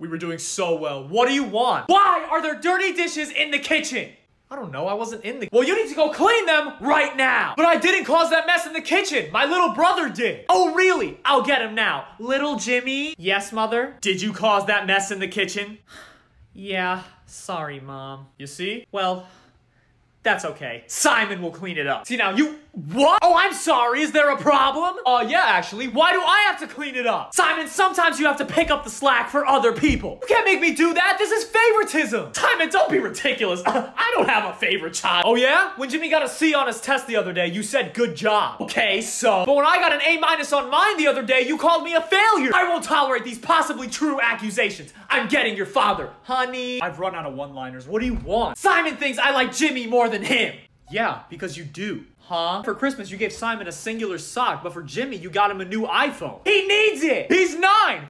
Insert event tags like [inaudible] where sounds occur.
We were doing so well. What do you want? Why are there dirty dishes in the kitchen? I don't know, I wasn't in the- Well, you need to go clean them right now! But I didn't cause that mess in the kitchen! My little brother did! Oh, really? I'll get him now. Little Jimmy? Yes, mother? Did you cause that mess in the kitchen? [sighs] yeah, sorry, mom. You see? Well, that's okay. Simon will clean it up. See now, you- What? Oh, I'm sorry, is there a problem? Uh, yeah, actually. Why do I have to clean it up? Simon, sometimes you have to pick up the slack for other people. You can't make me do that, this is favoritism. Simon, don't be ridiculous. [laughs] I don't have a favorite child. Oh yeah? When Jimmy got a C on his test the other day, you said good job. Okay, so. But when I got an A minus on mine the other day, you called me a failure. I won't tolerate these possibly true accusations. I'm getting your father. Honey. I've run out of one-liners. What do you want? Simon thinks I like Jimmy more than him. Yeah, because you do. Huh? For Christmas, you gave Simon a singular sock, but for Jimmy, you got him a new iPhone. He needs it! He's nine!